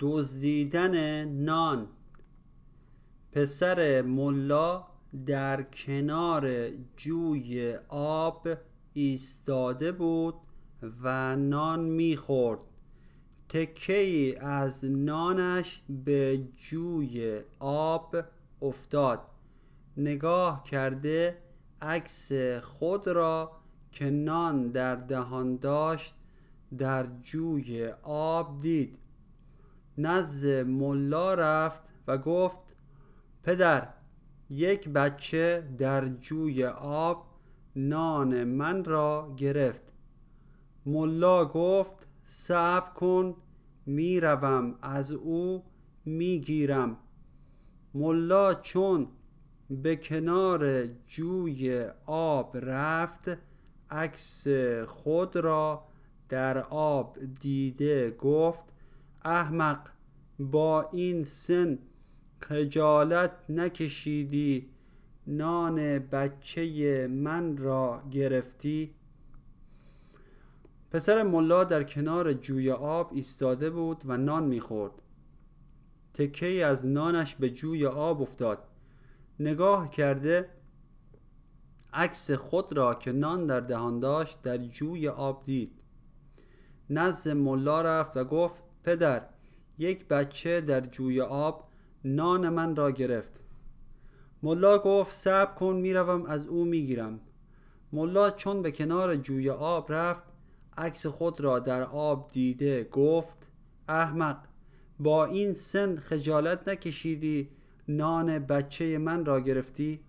دزدیدن نان. پسر ملا در کنار جوی آب ایستاده بود و نان می‌خورد. تکه از نانش به جوی آب افتاد. نگاه کرده عکس خود را که نان در دهان داشت در جوی آب دید. نزد ملا رفت و گفت پدر یک بچه در جوی آب نان من را گرفت. ملا گفت صبر کن می‌روم از او می‌گیرم. ملا چون به کنار جوی آب رفت عکس خود را در آب دیده گفت احمق با این سن خجالت نکشیدی نان بچه من را گرفتی؟ پسر ملا در کنار جوی آب ایستاده بود و نان می‌خورد. تکه از نانش به جوی آب افتاد. نگاه کرده عکس خود را که نان در دهان داشت در جوی آب دید. نزد ملا رفت و گفت پدر یک بچه در جوی آب نان من را گرفت. ملا گفت صبر کن می‌روم از او می‌گیرم. ملا چون به کنار جوی آب رفت عکس خود را در آب دیده گفت احمق با این سن خجالت نکشیدی نان بچه من را گرفتی؟